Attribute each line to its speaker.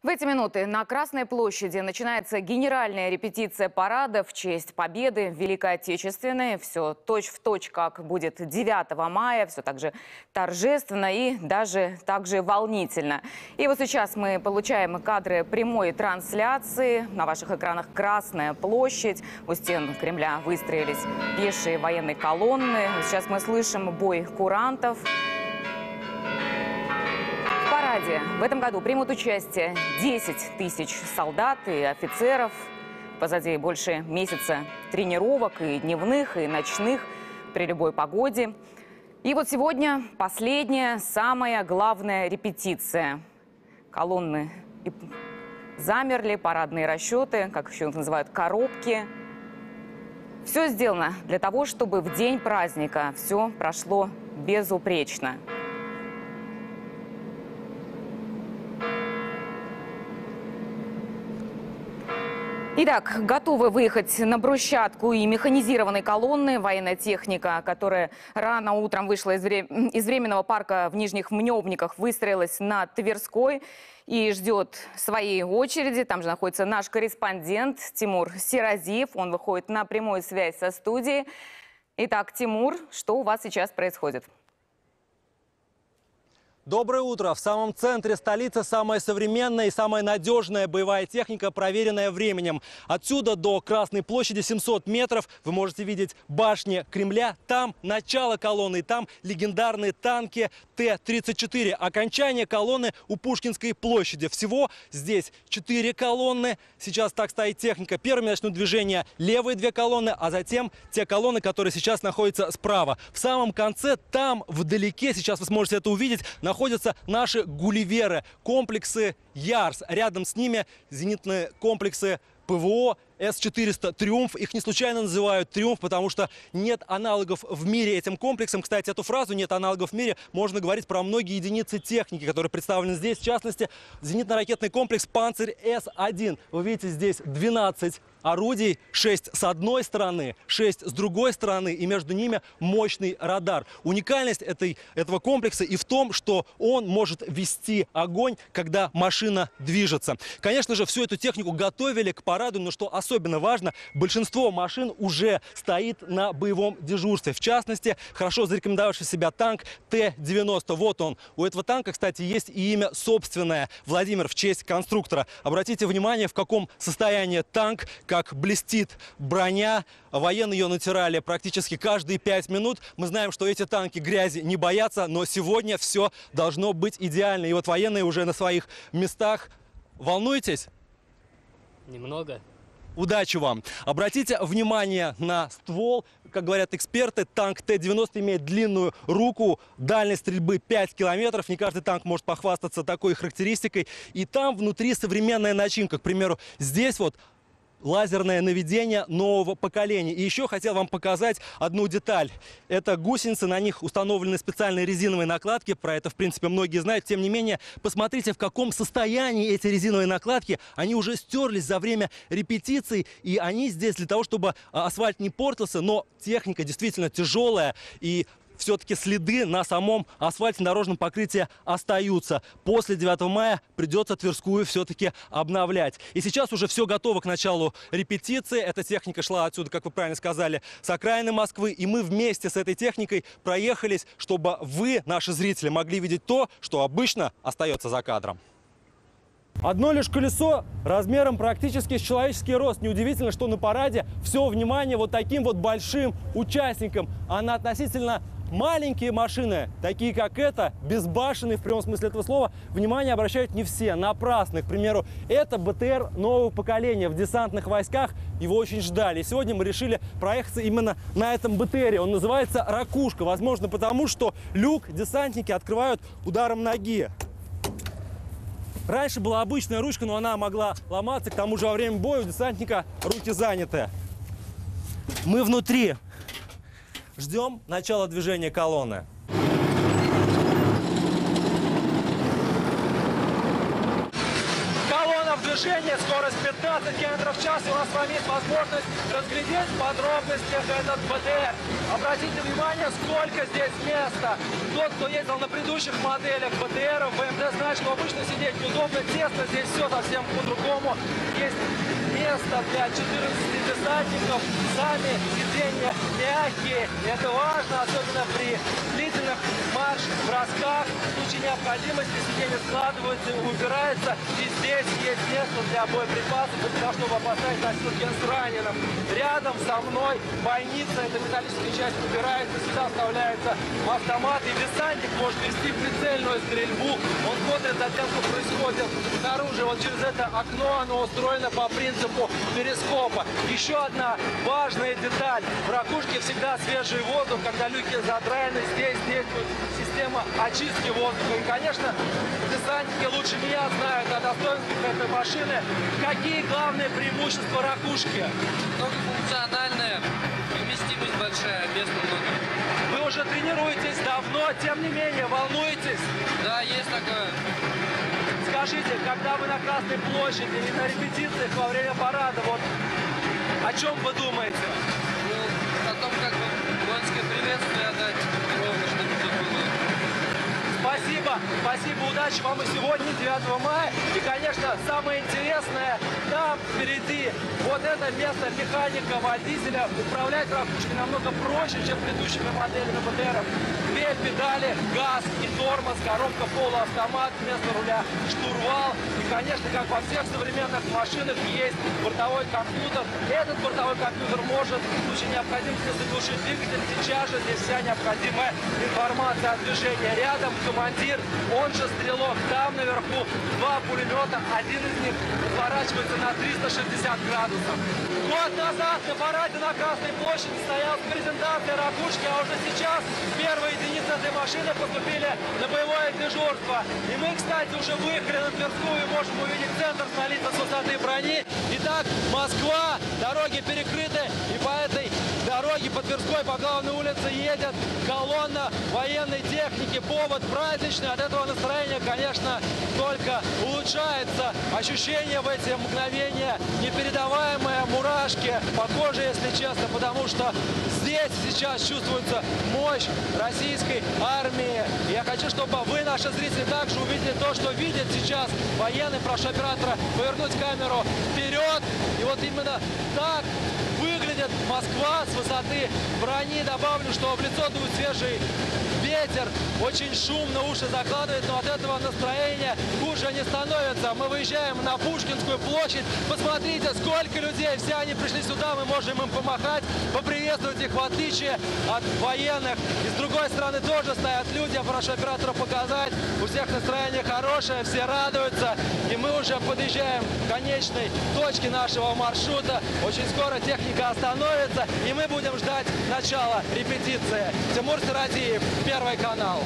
Speaker 1: В эти минуты на Красной площади начинается генеральная репетиция парада в честь победы в Великой Отечественной. Все точь-в-точь, как будет 9 мая, все так же торжественно и даже так же волнительно. И вот сейчас мы получаем кадры прямой трансляции. На ваших экранах Красная площадь. У стен Кремля выстроились пешие военные колонны. Сейчас мы слышим бой курантов. Параде в этом году примут участие 10 тысяч солдат и офицеров. Позади больше месяца тренировок и дневных, и ночных при любой погоде. И вот сегодня последняя, самая главная репетиция. Колонны замерли, парадные расчеты, как еще их называют, коробки. Все сделано для того, чтобы в день праздника все прошло безупречно. Итак, готовы выехать на брусчатку и механизированной колонны. Военная техника, которая рано утром вышла из, вре- из временного парка в Нижних Мневниках, выстроилась на Тверской и ждет своей очереди. Там же находится наш корреспондент Тимур Сиразиев. Он выходит на прямую связь со студией. Итак, Тимур, что у вас сейчас происходит?
Speaker 2: Доброе утро! В самом центре столицы самая современная и самая надежная боевая техника, проверенная временем. Отсюда до Красной площади 700 метров вы можете видеть башни Кремля. Там начало колонны, там легендарные танки Т-34. Окончание колонны у Пушкинской площади. Всего здесь 4 колонны. Сейчас так стоит техника. Первыми начнут движение левые две колонны, а затем те колонны, которые сейчас находятся справа. В самом конце, там вдалеке, сейчас вы сможете это увидеть, находятся наши гулливеры, комплексы Ярс. Рядом с ними зенитные комплексы ПВО С-400 «Триумф». Их не случайно называют «Триумф», потому что нет аналогов в мире этим комплексам. Кстати, эту фразу «нет аналогов в мире» можно говорить про многие единицы техники, которые представлены здесь. В частности, зенитно-ракетный комплекс «Панцирь С-1». Вы видите, здесь 12 орудий, 6 с одной стороны, 6 с другой стороны, и между ними мощный радар. Уникальность этой, этого комплекса и в том, что он может вести огонь, когда машина движется. Конечно же, всю эту технику готовили к параду, но что особенно важно, большинство машин уже стоит на боевом дежурстве. В частности, хорошо зарекомендовавший себя танк Т-90. Вот он. У этого танка, кстати, есть и имя собственное. Владимир в честь конструктора. Обратите внимание, в каком состоянии танк, как блестит броня. Военные ее натирали практически каждые пять минут. Мы знаем, что эти танки грязи не боятся, но сегодня все должно быть идеально. И вот военные уже на своих местах. Волнуетесь?
Speaker 3: Немного.
Speaker 2: Удачи вам! Обратите внимание на ствол. Как говорят эксперты, танк Т-90 имеет длинную руку, дальность стрельбы 5 километров. Не каждый танк может похвастаться такой характеристикой. И там внутри современная начинка. К примеру, здесь вот лазерное наведение нового поколения. И еще хотел вам показать одну деталь. Это гусеницы, на них установлены специальные резиновые накладки. Про это, в принципе, многие знают. Тем не менее, посмотрите, в каком состоянии эти резиновые накладки. Они уже стерлись за время репетиций, и они здесь для того, чтобы а, асфальт не портился. Но техника действительно тяжелая, и все-таки следы на самом асфальте дорожном покрытии остаются. После 9 мая придется Тверскую все-таки обновлять. И сейчас уже все готово к началу репетиции. Эта техника шла отсюда, как вы правильно сказали, с окраины Москвы. И мы вместе с этой техникой проехались, чтобы вы, наши зрители, могли видеть то, что обычно остается за кадром. Одно лишь колесо размером практически с человеческий рост. Неудивительно, что на параде все внимание вот таким вот большим участникам. А на относительно маленькие машины, такие как эта, безбашенные в прямом смысле этого слова, внимание обращают не все, напрасно. К примеру, это БТР нового поколения в десантных войсках. Его очень ждали. Сегодня мы решили проехаться именно на этом БТРе. Он называется «Ракушка». Возможно, потому что люк десантники открывают ударом ноги. Раньше была обычная ручка, но она могла ломаться. К тому же во время боя у десантника руки заняты. Мы внутри. Ждем начала движения колонны. Колонна в движении.
Speaker 4: скорость 15 км в час. И у нас с вами есть возможность разглядеть в подробностях этот БТР. Обратите внимание, сколько здесь места. Тот, кто ездил на предыдущих моделях БТРов, БМД, знает, что обычно сидеть неудобно, тесно. Здесь все совсем по-другому. Есть место для 14 десантников. Сами сиденья мягкие. Это важно, особенно при длительных марш-бросках. В случае необходимости сиденье складывается и убирается. И здесь есть место для боеприпасов, для того, чтобы поставить носилки с раненым. Рядом со мной больница, эта металлическая часть убирается, сюда вставляется автомат. И десантник может вести прицельную стрельбу. Он смотрит за тем, что происходит снаружи. Вот через это окно оно устроено по принципу перископа. Еще одна важная деталь. В ракушке всегда свежий воздух, когда люки задраены. Здесь действует система очистки воздуха. И, конечно, десантники лучше меня знают о достоинствах этой машины. Какие главные преимущества ракушки?
Speaker 3: Многофункциональная, вместимость большая, места много.
Speaker 4: Вы уже тренируетесь давно, тем не менее, волнуетесь?
Speaker 3: Да, есть такое.
Speaker 4: Скажите, когда вы на Красной площади или на репетициях во время парада, вот о чем вы думаете?
Speaker 3: Ну, о том, как воинское приветствие отдать, ровно, чтобы все было.
Speaker 4: Спасибо, удачи вам и сегодня, 9 мая. И, конечно, самое интересное, там впереди вот это место механика, водителя. Управлять ракушкой намного проще, чем предыдущими моделями БТРов. Педали, газ и тормоз, коробка полуавтомат, вместо руля штурвал. И, конечно, как во всех современных машинах есть бортовой компьютер. Этот бортовой компьютер может в случае необходимости заглушить двигатель. Сейчас же здесь вся необходимая информация о движении. Рядом командир, он же стрелок. Там наверху два пулемета. Один из них разворачивается на 360 градусов. Год назад на параде на Красной площади стояла презентация ракушки, а уже сейчас первые единицы этой машины поступили на боевое дежурство. И мы, кстати, уже выехали на Тверскую и можем увидеть центр столицы с высоты брони. Итак, Москва, дороги перекрыты, и по этой дороге по Тверской, по главной улице едет колонна военной техники. Повод праздничный. От этого настроение, конечно, только улучшается. Ощущение в эти мгновения непередаваемые мурашки по коже, если честно, потому что здесь сейчас чувствуется мощь российской армии. Я хочу, чтобы вы, наши зрители, также увидели то, что видит сейчас военный. Прошу оператора повернуть камеру вперед. И вот именно так выглядит Москва с высоты брони. Добавлю, что в лицо дует свежий ветер. Очень шумно, уши закладывает, но от этого настроение хуже не становится. Мы выезжаем на Пушкинскую площадь. Посмотрите, сколько людей. Все они пришли сюда, мы можем им помахать, поприветствовать их в отличие от военных. И с другой стороны тоже стоят люди. Я прошу оператора показать. У всех настроение хорошее, все радуются. И мы уже подъезжаем к конечной точке нашего маршрута. Очень скоро техника остановится, и мы будем ждать начала репетиции. Тимур Сарадиев, Первый канал.